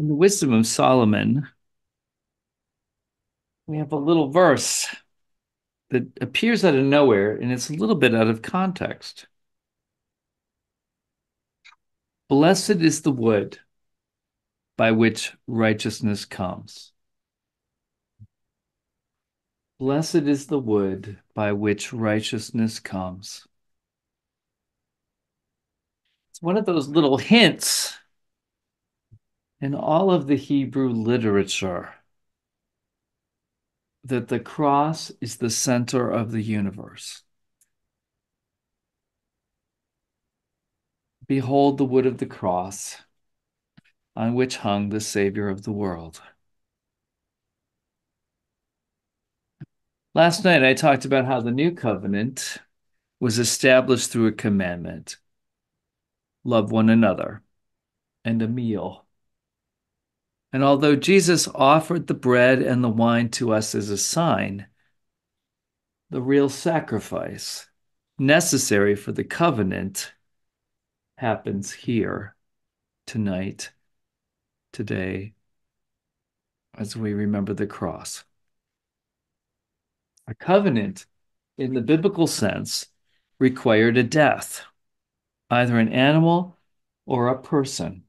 In the Wisdom of Solomon, we have a little verse that appears out of nowhere and it's a little bit out of context. Blessed is the wood by which righteousness comes. Blessed is the wood by which righteousness comes. It's one of those little hints in all of the Hebrew literature that the cross is the center of the universe. Behold the wood of the cross on which hung the Savior of the world. Last night I talked about how the new covenant was established through a commandment love one another and a meal. And although Jesus offered the bread and the wine to us as a sign, the real sacrifice necessary for the covenant happens here tonight, today, as we remember the cross. A covenant, in the biblical sense, required a death, either an animal or a person.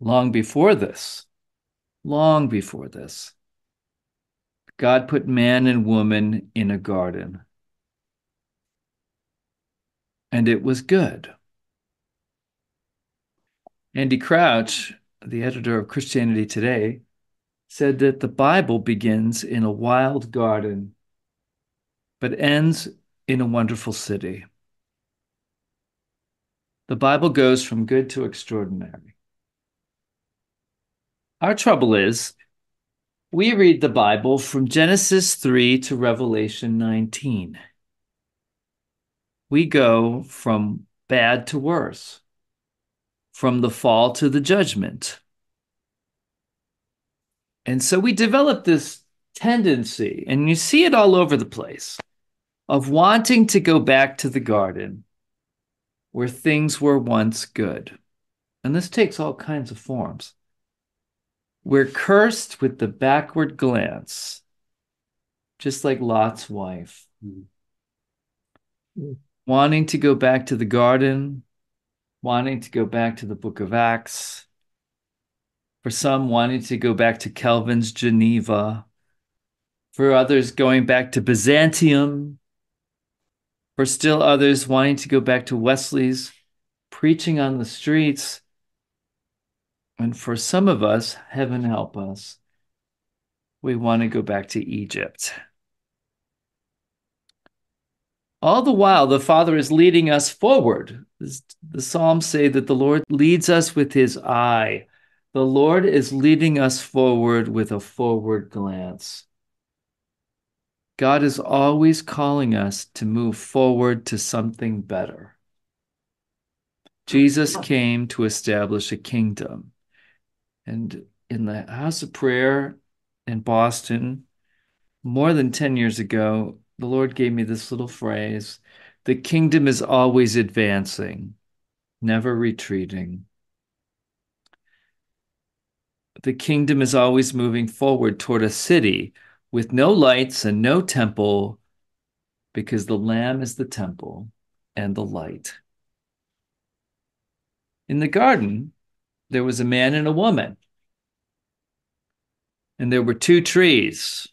Long before this, long before this, God put man and woman in a garden. And it was good. Andy Crouch, the editor of Christianity Today, said that the Bible begins in a wild garden, but ends in a wonderful city. The Bible goes from good to extraordinary. Our trouble is we read the Bible from Genesis 3 to Revelation 19. We go from bad to worse, from the fall to the judgment. And so we develop this tendency, and you see it all over the place, of wanting to go back to the garden where things were once good. And this takes all kinds of forms. We're cursed with the backward glance, just like Lot's wife. Mm-hmm. Wanting to go back to the garden, wanting to go back to the book of Acts. For some, wanting to go back to Calvin's Geneva. For others, going back to Byzantium. For still others, wanting to go back to Wesley's preaching on the streets and for some of us, heaven help us, we want to go back to Egypt. All the while, the Father is leading us forward. The Psalms say that the Lord leads us with his eye. The Lord is leading us forward with a forward glance. God is always calling us to move forward to something better. Jesus came to establish a kingdom. And in the House of Prayer in Boston, more than 10 years ago, the Lord gave me this little phrase the kingdom is always advancing, never retreating. The kingdom is always moving forward toward a city with no lights and no temple, because the Lamb is the temple and the light. In the garden, there was a man and a woman. And there were two trees.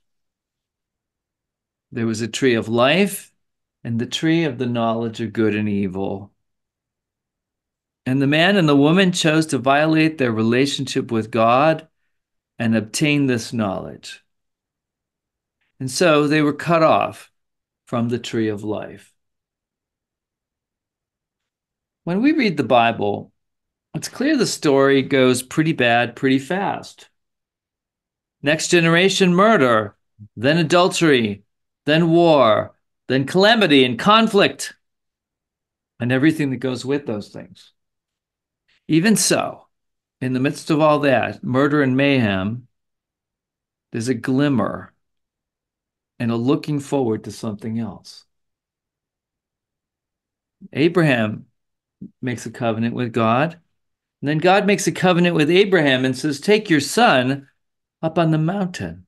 There was a tree of life and the tree of the knowledge of good and evil. And the man and the woman chose to violate their relationship with God and obtain this knowledge. And so they were cut off from the tree of life. When we read the Bible, it's clear the story goes pretty bad pretty fast. Next generation murder, then adultery, then war, then calamity and conflict, and everything that goes with those things. Even so, in the midst of all that, murder and mayhem, there's a glimmer and a looking forward to something else. Abraham makes a covenant with God And then God makes a covenant with Abraham and says, Take your son up on the mountain.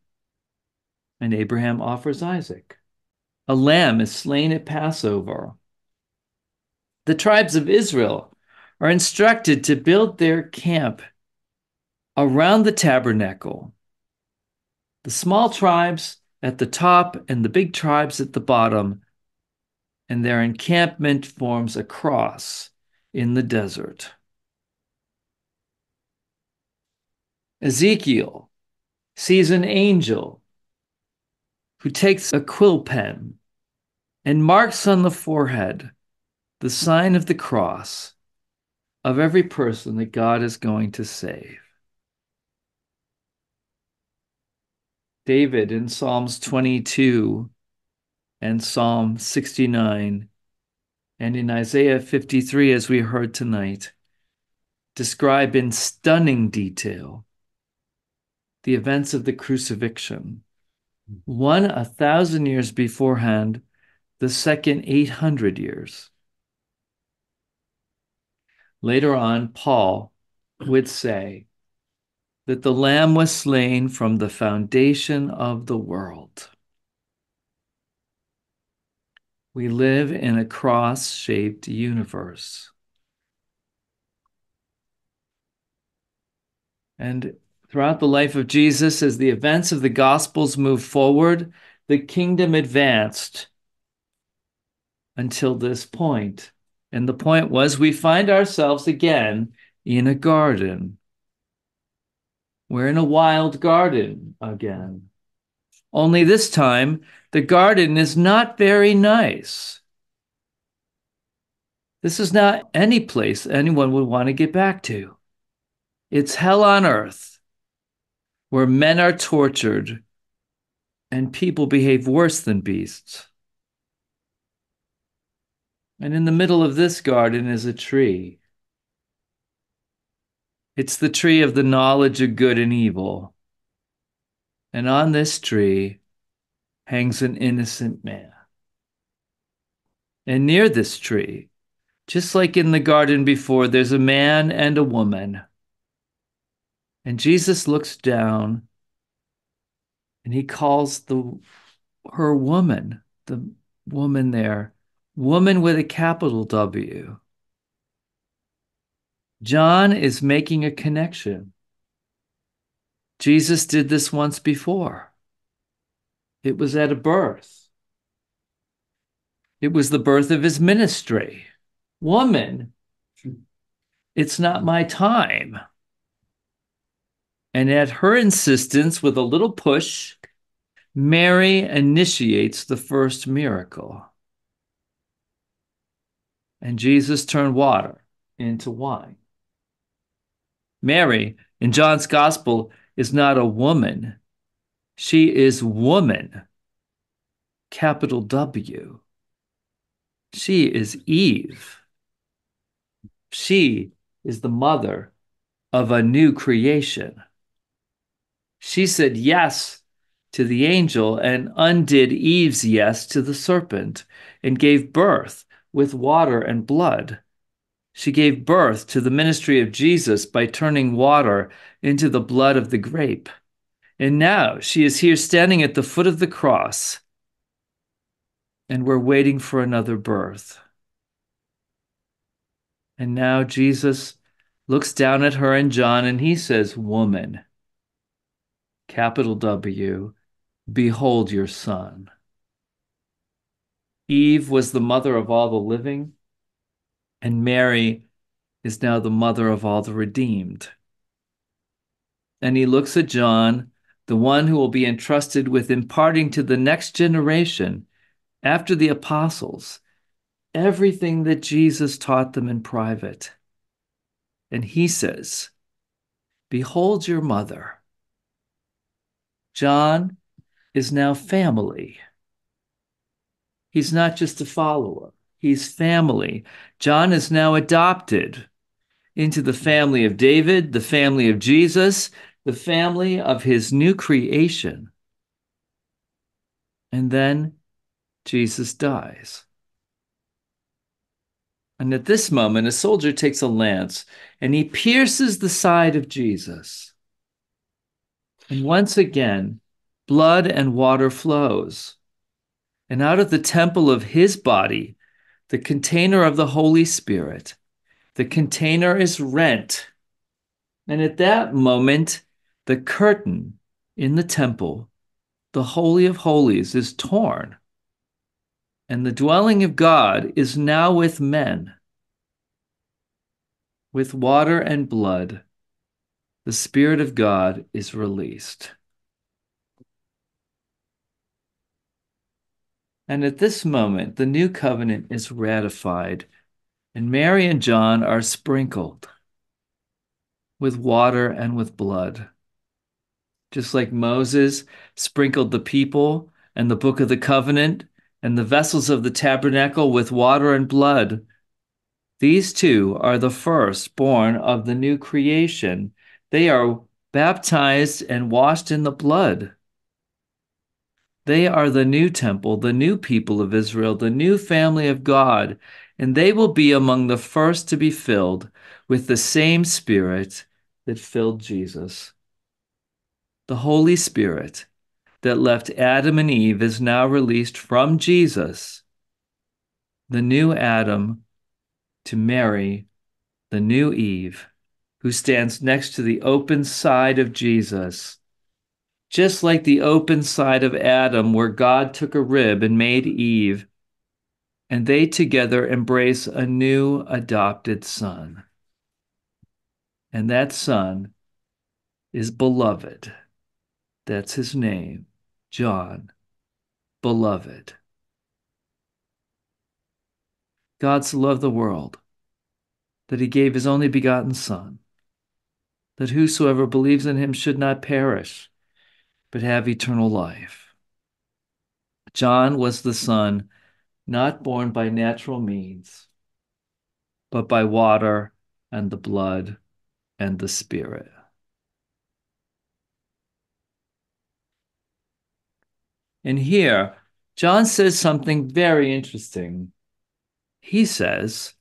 And Abraham offers Isaac. A lamb is slain at Passover. The tribes of Israel are instructed to build their camp around the tabernacle. The small tribes at the top and the big tribes at the bottom, and their encampment forms a cross in the desert. Ezekiel sees an angel who takes a quill pen and marks on the forehead the sign of the cross of every person that God is going to save. David in Psalms 22 and Psalm 69 and in Isaiah 53, as we heard tonight, describe in stunning detail the events of the crucifixion. Hmm. One a thousand years beforehand, the second 800 years. Later on, Paul would say that the Lamb was slain from the foundation of the world. We live in a cross shaped universe. And Throughout the life of Jesus, as the events of the Gospels move forward, the kingdom advanced until this point. And the point was we find ourselves again in a garden. We're in a wild garden again. Only this time, the garden is not very nice. This is not any place anyone would want to get back to. It's hell on earth where men are tortured and people behave worse than beasts. And in the middle of this garden is a tree. It's the tree of the knowledge of good and evil. And on this tree hangs an innocent man. And near this tree, just like in the garden before, there's a man and a woman and Jesus looks down and he calls the her woman, the woman there, woman with a capital W. John is making a connection. Jesus did this once before. It was at a birth. It was the birth of his ministry. Woman, it's not my time. And at her insistence, with a little push, Mary initiates the first miracle. And Jesus turned water into wine. Mary, in John's gospel, is not a woman. She is woman, capital W. She is Eve. She is the mother of a new creation. She said yes to the angel and undid Eve's yes to the serpent and gave birth with water and blood. She gave birth to the ministry of Jesus by turning water into the blood of the grape. And now she is here standing at the foot of the cross, and we're waiting for another birth. And now Jesus looks down at her and John and he says, Woman capital W, behold your son. Eve was the mother of all the living, and Mary is now the mother of all the redeemed. And he looks at John, the one who will be entrusted with imparting to the next generation, after the apostles, everything that Jesus taught them in private. And he says, Behold your mother. John is now family. He's not just a follower, he's family. John is now adopted into the family of David, the family of Jesus, the family of his new creation. And then Jesus dies. And at this moment, a soldier takes a lance and he pierces the side of Jesus. And once again, blood and water flows. And out of the temple of his body, the container of the Holy Spirit, the container is rent. And at that moment, the curtain in the temple, the Holy of Holies, is torn. And the dwelling of God is now with men. With water and blood, the Spirit of God is released. And at this moment, the new covenant is ratified, and Mary and John are sprinkled with water and with blood. Just like Moses sprinkled the people and the book of the covenant and the vessels of the tabernacle with water and blood. These two are the first born of the new creation. They are baptized and washed in the blood. They are the new temple, the new people of Israel, the new family of God, and they will be among the first to be filled with the same Spirit that filled Jesus. The Holy Spirit that left Adam and Eve is now released from Jesus, the new Adam, to Mary, the new Eve, who stands next to the open side of Jesus just like the open side of Adam, where God took a rib and made Eve, and they together embrace a new adopted son. And that son is beloved. That's his name, John, beloved. God so loved the world that he gave his only begotten Son, that whosoever believes in him should not perish but have eternal life. John was the son not born by natural means, but by water and the blood and the Spirit. And here, John says something very interesting. He says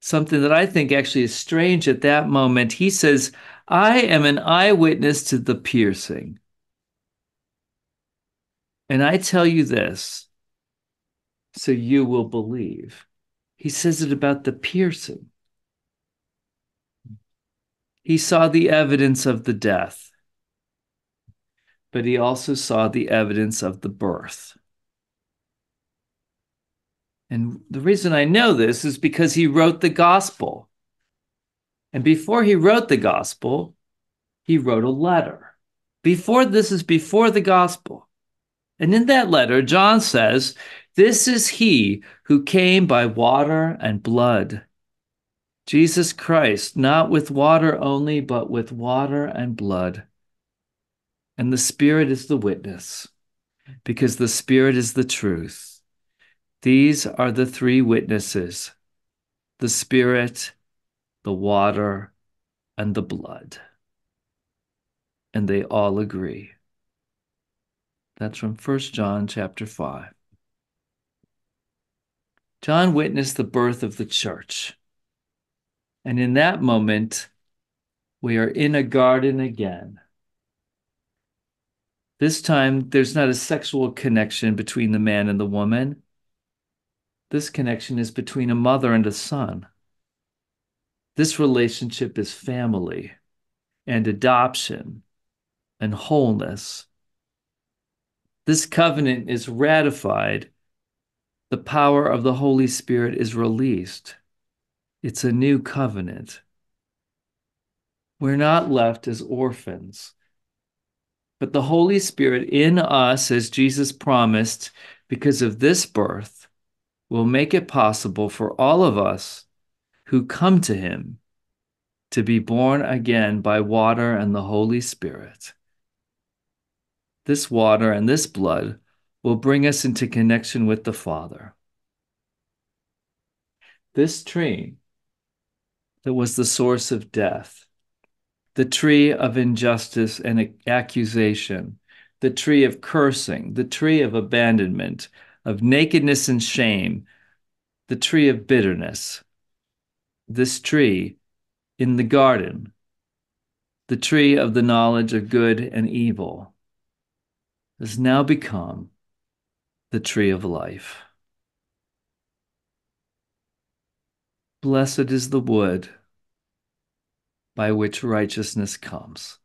something that I think actually is strange at that moment. He says, I am an eyewitness to the piercing. And I tell you this, so you will believe. He says it about the piercing. He saw the evidence of the death, but he also saw the evidence of the birth. And the reason I know this is because he wrote the gospel. And before he wrote the gospel, he wrote a letter. Before this is before the gospel. And in that letter, John says, This is he who came by water and blood. Jesus Christ, not with water only, but with water and blood. And the Spirit is the witness, because the Spirit is the truth. These are the three witnesses the Spirit, the water, and the blood. And they all agree. That's from 1 John chapter 5. John witnessed the birth of the church. And in that moment, we are in a garden again. This time, there's not a sexual connection between the man and the woman. This connection is between a mother and a son. This relationship is family and adoption and wholeness this covenant is ratified, the power of the Holy Spirit is released. It's a new covenant. We're not left as orphans. But the Holy Spirit in us, as Jesus promised, because of this birth, will make it possible for all of us who come to Him to be born again by water and the Holy Spirit this water and this blood will bring us into connection with the Father. This tree that was the source of death, the tree of injustice and accusation, the tree of cursing, the tree of abandonment, of nakedness and shame, the tree of bitterness, this tree in the garden, the tree of the knowledge of good and evil, has now become the tree of life. Blessed is the wood by which righteousness comes.